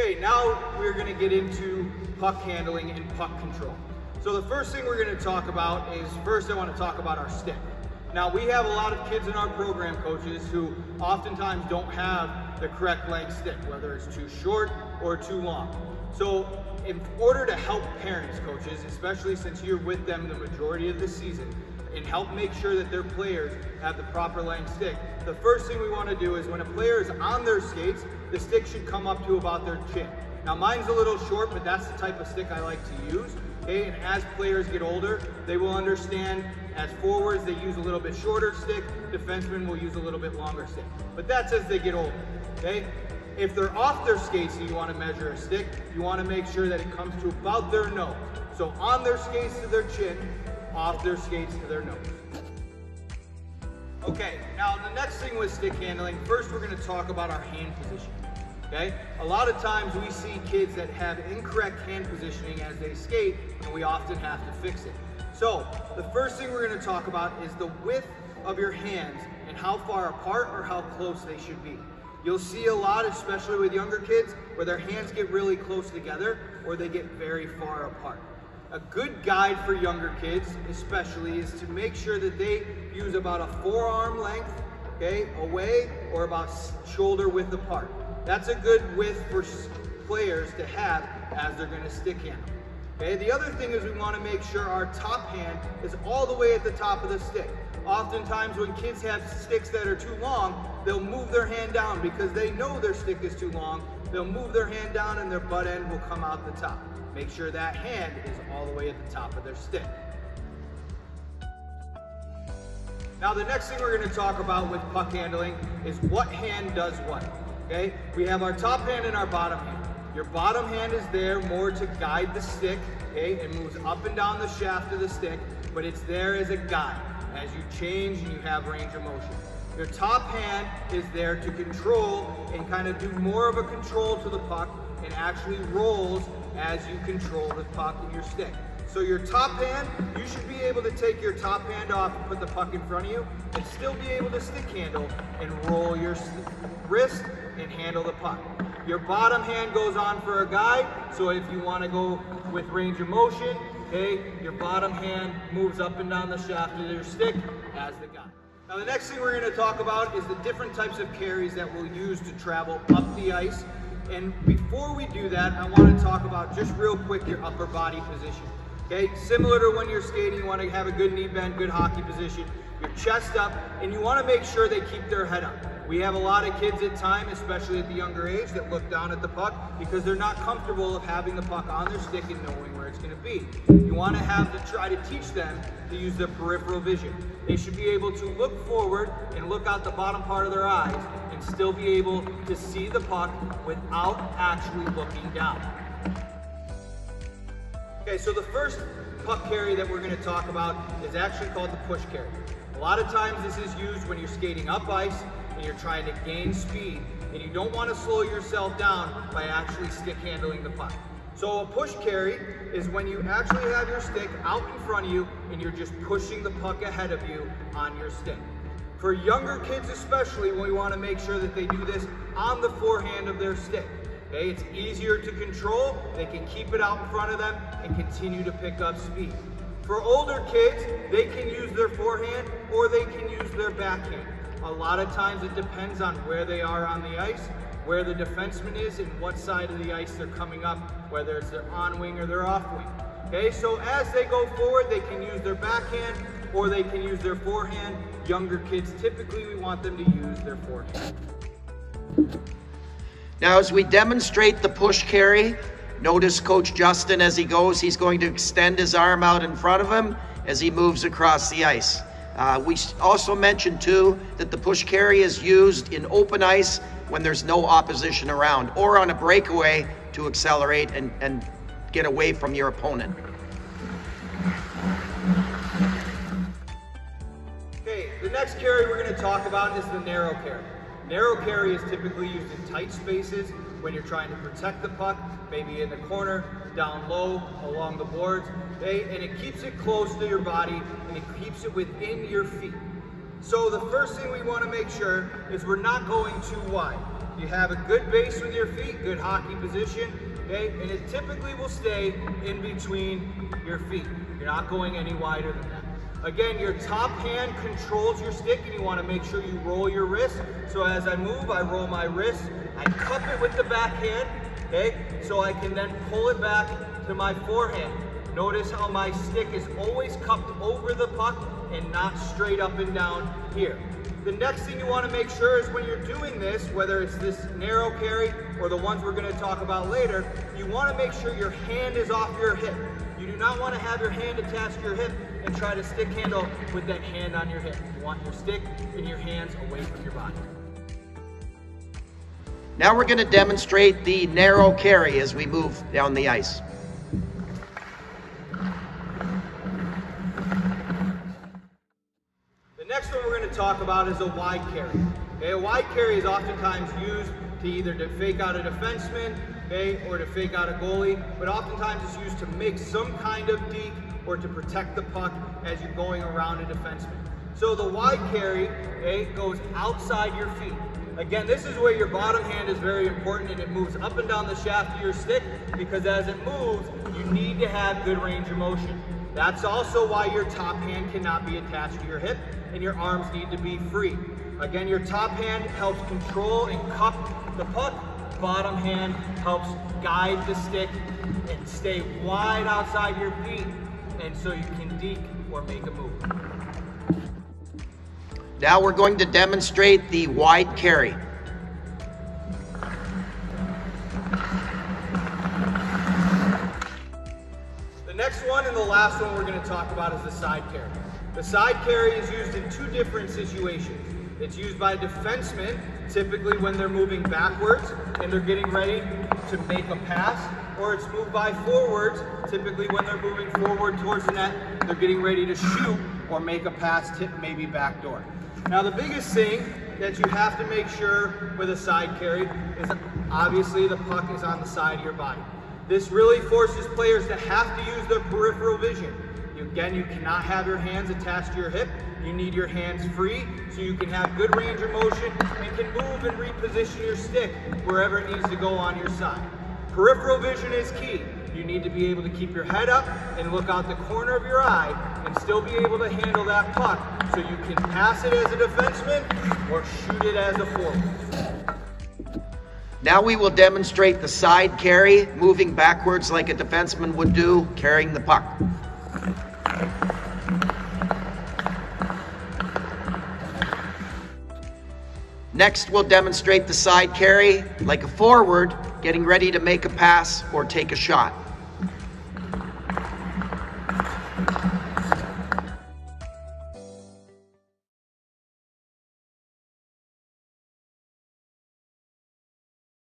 Okay, now we're gonna get into puck handling and puck control. So the first thing we're gonna talk about is, first I wanna talk about our stick. Now we have a lot of kids in our program coaches who oftentimes don't have the correct length stick, whether it's too short or too long. So in order to help parents, coaches, especially since you're with them the majority of the season, and help make sure that their players have the proper length stick, the first thing we want to do is when a player is on their skates, the stick should come up to about their chin. Now mine's a little short, but that's the type of stick I like to use. Okay, and as players get older, they will understand as forwards they use a little bit shorter stick, defensemen will use a little bit longer stick. But that's as they get older. Okay? If they're off their skates and you want to measure a stick, you want to make sure that it comes to about their nose. So on their skates to their chin, off their skates to their nose. Okay, now the next thing with stick handling, first we're going to talk about our hand position. Okay, a lot of times we see kids that have incorrect hand positioning as they skate, and we often have to fix it. So the first thing we're going to talk about is the width of your hands and how far apart or how close they should be. You'll see a lot, especially with younger kids, where their hands get really close together or they get very far apart. A good guide for younger kids, especially, is to make sure that they use about a forearm length, okay, away or about shoulder width apart. That's a good width for players to have as they're gonna stick handle. Okay, the other thing is we wanna make sure our top hand is all the way at the top of the stick. Oftentimes when kids have sticks that are too long, they'll move their hand down because they know their stick is too long. They'll move their hand down and their butt end will come out the top. Make sure that hand is all the way at the top of their stick. Now the next thing we're going to talk about with puck handling is what hand does what. Okay, we have our top hand and our bottom hand. Your bottom hand is there more to guide the stick. Okay, it moves up and down the shaft of the stick, but it's there as a guide as you change and you have range of motion. Your top hand is there to control and kind of do more of a control to the puck and actually rolls as you control the puck in your stick. So your top hand, you should be able to take your top hand off and put the puck in front of you and still be able to stick handle and roll your wrist and handle the puck. Your bottom hand goes on for a guide, so if you want to go with range of motion, okay, your bottom hand moves up and down the shaft of your stick as the guide. Now the next thing we're going to talk about is the different types of carries that we'll use to travel up the ice and before we do that, I want to talk about just real quick your upper body position. Okay, similar to when you're skating, you want to have a good knee bend, good hockey position, your chest up, and you want to make sure they keep their head up. We have a lot of kids at time, especially at the younger age, that look down at the puck because they're not comfortable of having the puck on their stick and knowing where it's going to be. You want to have to try to teach them to use their peripheral vision. They should be able to look forward and look out the bottom part of their eyes and still be able to see the puck without actually looking down. Okay, so the first puck carry that we're going to talk about is actually called the push carry. A lot of times this is used when you're skating up ice and you're trying to gain speed and you don't want to slow yourself down by actually stick handling the puck. So a push carry is when you actually have your stick out in front of you and you're just pushing the puck ahead of you on your stick. For younger kids especially, we want to make sure that they do this on the forehand of their stick. Okay, it's easier to control, they can keep it out in front of them and continue to pick up speed. For older kids, they can use their forehand or they can use their backhand. A lot of times it depends on where they are on the ice, where the defenseman is and what side of the ice they're coming up, whether it's their on wing or their off wing. Okay, so as they go forward, they can use their backhand or they can use their forehand. Younger kids, typically we want them to use their forehand. Now as we demonstrate the push carry, notice Coach Justin as he goes, he's going to extend his arm out in front of him as he moves across the ice. Uh, we also mentioned too that the push carry is used in open ice when there's no opposition around or on a breakaway to accelerate and, and get away from your opponent. Okay, the next carry we're going to talk about is the narrow carry. Narrow carry is typically used in tight spaces when you're trying to protect the puck, maybe in the corner, down low, along the boards, okay? and it keeps it close to your body and it keeps it within your feet. So the first thing we want to make sure is we're not going too wide. You have a good base with your feet, good hockey position, okay? And it typically will stay in between your feet. You're not going any wider than that. Again, your top hand controls your stick and you wanna make sure you roll your wrist. So as I move, I roll my wrist, I cup it with the back hand, okay? So I can then pull it back to my forehand. Notice how my stick is always cupped over the puck and not straight up and down here. The next thing you want to make sure is when you're doing this, whether it's this narrow carry or the ones we're going to talk about later, you want to make sure your hand is off your hip. You do not want to have your hand attached to your hip and try to stick handle with that hand on your hip. You want your stick and your hands away from your body. Now we're going to demonstrate the narrow carry as we move down the ice. The next one we're going to talk about is a wide carry. Okay, a wide carry is oftentimes used to either to fake out a defenseman, okay, or to fake out a goalie, but oftentimes it's used to make some kind of deke or to protect the puck as you're going around a defenseman. So the wide carry, okay, goes outside your feet. Again, this is where your bottom hand is very important and it moves up and down the shaft of your stick because as it moves, you need to have good range of motion. That's also why your top hand cannot be attached to your hip and your arms need to be free. Again, your top hand helps control and cup the puck. Bottom hand helps guide the stick and stay wide outside your feet and so you can deke or make a move. Now we're going to demonstrate the wide carry. The next one and the last one we're going to talk about is the side carry. The side carry is used in two different situations. It's used by defensemen, typically when they're moving backwards and they're getting ready to make a pass, or it's moved by forwards, typically when they're moving forward towards the net, they're getting ready to shoot or make a pass tip maybe backdoor. Now the biggest thing that you have to make sure with a side carry is obviously the puck is on the side of your body. This really forces players to have to use their peripheral vision. Again, you cannot have your hands attached to your hip. You need your hands free so you can have good range of motion and can move and reposition your stick wherever it needs to go on your side. Peripheral vision is key. You need to be able to keep your head up and look out the corner of your eye and still be able to handle that puck so you can pass it as a defenseman or shoot it as a forward. Now we will demonstrate the side carry, moving backwards like a defenseman would do, carrying the puck. Next, we'll demonstrate the side carry like a forward, getting ready to make a pass or take a shot.